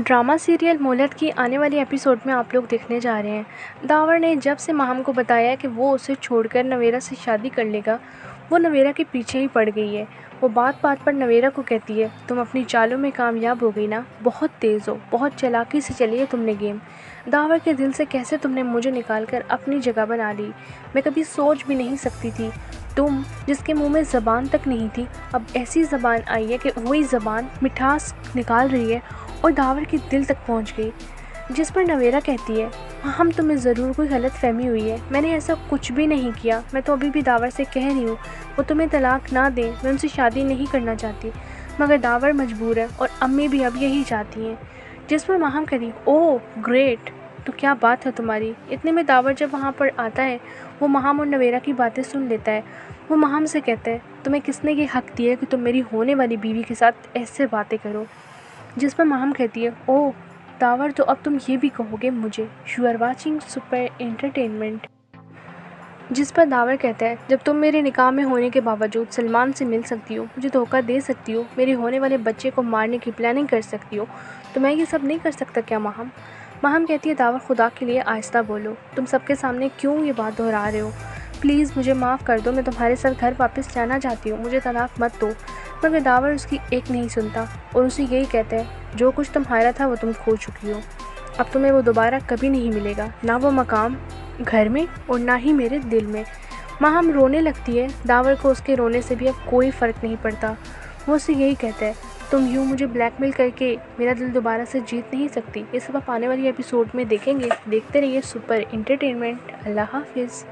Drama serial मोहलत की आने वाली एपिसोड में आप लोग देखने जा रहे हैं। दावर ने जब से माहम को बताया कि वो उसे छोड़कर नवेरा से शादी कर लेगा, वो नवेरा के पीछे ही पड़ गई है। वो बात बात पर नवेरा को कहती है, तुम अपनी चालों में कामयाब हो गई ना? बहुत तेज़ हो, बहुत चलाकी से चली है तुमने गेम। दावर के दिल से कैसे तुमने मुझे निकाल कर अपनी जगह बना ली? मैं कभी सोच भी नहीं सकती थी। तुम, जिसके मुँह में ज़बान तक नहीं थी, अब ऐसी ज़बान आई है कि वही ज़बान मिठास निकाल रही है और दावर के दिल तक पहुँच गई, जिस पर नवेरा कहती है, हम तुम्हें ज़रूर कोई गलत फहमी हुई है। मैंने ऐसा कुछ भी नहीं किया। मैं तो अभी भी दावर से कह रही हूँ, वो तुम्हें तलाक ना दें। मैं उनसे शादी नहीं करना चाहती, मगर दावर मजबूर है और अम्मी भी अब यही चाहती हैं। जिस पर माहम करी ओह ग्रेट! तो क्या बात है तुम्हारी? इतने में दावर जब वहाँ पर आता है, वो महाम और नवेरा की बातें सुन लेता है। वो महाम से कहता है, तुम्हें किसने ये हक दिया कि तुम मेरी होने वाली बीवी के साथ ऐसे बातें करो? जिस पर माहम कहती है ओह दावर तो अब तुम ये भी कहोगे मुझे you are watching super entertainment. जिस पर दावर कहता है, जब तुम मेरे निकाह में होने के बावजूद सलमान से मिल सकती हो, मुझे धोखा दे सकती हो, मेरे होने वाले बच्चे को मारने की प्लानिंग कर सकती हो तो मैं ये सब नहीं कर सकता क्या माहम माहम कहती है, दावर, खुदा के लिए आहिस्ता बोलो। तुम सबके सामने क्यों ये बात दोहरा रहे हो? प्लीज़ मुझे माफ़ कर दो, मैं तुम्हारे साथ घर वापस जाना चाहती हूँ, मुझे तलाक मत दो। मगर दावर उसकी एक नहीं सुनता और उसे यही कहता है, जो कुछ तुम्हारा था वो तुम खो चुकी हो। अब तुम्हें वो दोबारा कभी नहीं मिलेगा, ना वो मकाम घर में और ना ही मेरे दिल में। माँ, हम रोने लगती है दावर को उसके रोने से भी अब कोई फ़र्क नहीं पड़ता। वो उसे यही कहता है, तुम यूँ मुझे ब्लैकमेल करके मेरा दिल दोबारा से जीत नहीं सकती। ये सब आप आने वाली एपिसोड में देखेंगे। देखते रहिए सुपर इंटरटेनमेंट अल्लाह हाफिज़।